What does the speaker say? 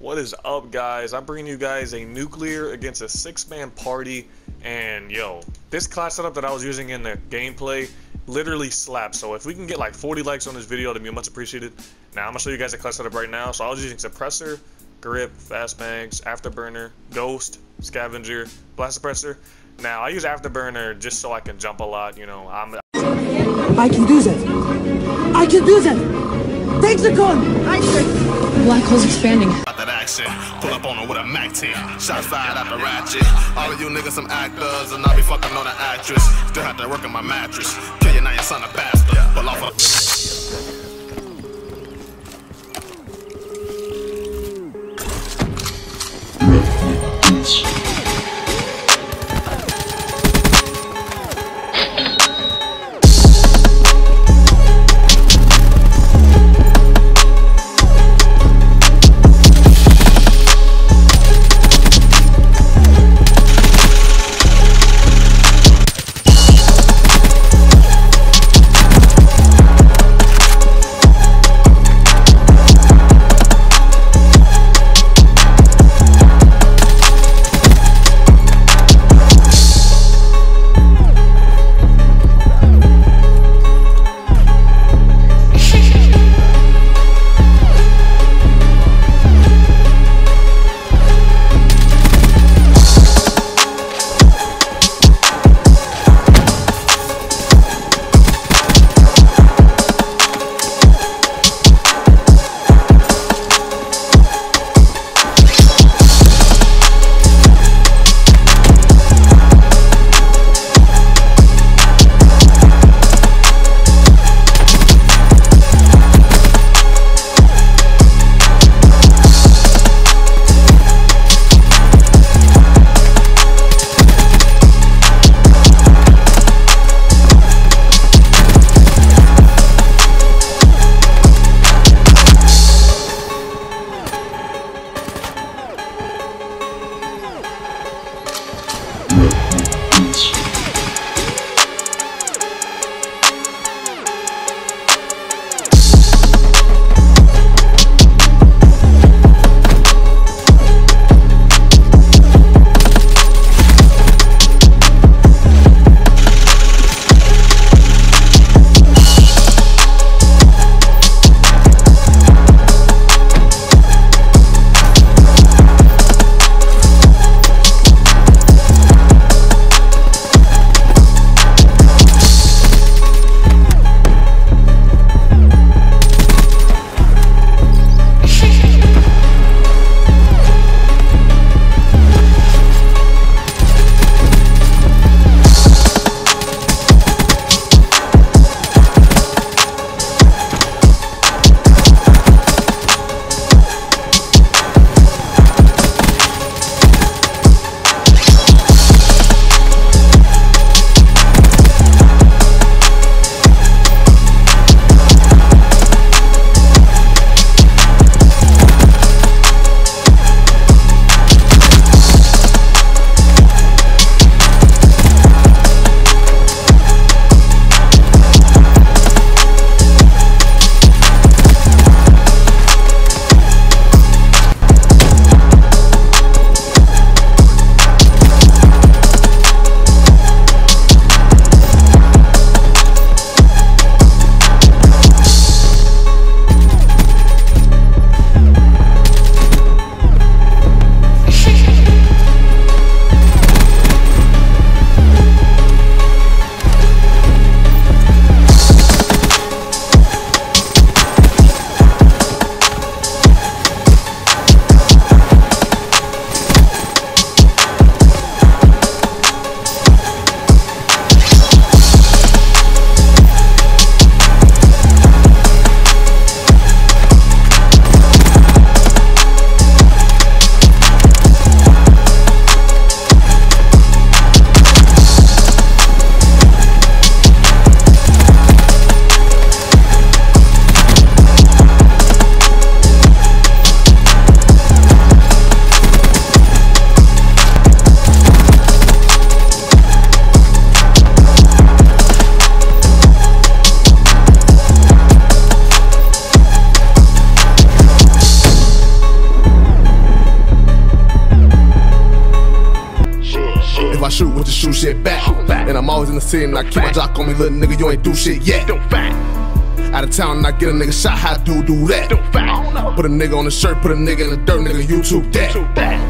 What is up, guys? I'm bringing you guys a nuclear against a six-man party, and yo, this class setup that I was using in the gameplay literally slaps. So if we can get like 40 likes on this video, that'd be much appreciated. Now I'm gonna show you guys a class setup right now. So I was using suppressor, grip, fast mags, afterburner, ghost, scavenger, blast suppressor. Now I use afterburner just so I can jump a lot. You know, I'm. I can do that. I can do that. Take the gun. I can. Black hole's expanding. Action, pull up on her with a Mac 10. Shots fired out the ratchet. All of you niggas some actors, and I be fucking on an actress. Still have to work on my mattress. Kill you now, your son a bastard. Pull off a. shoot with the shoe shit back. And I'm always in the city and I keep my jock on me, little nigga, you ain't do shit yet. Out of town and I get a nigga shot, how do do that? Put a nigga on the shirt, put a nigga in the dirt, nigga, YouTube that.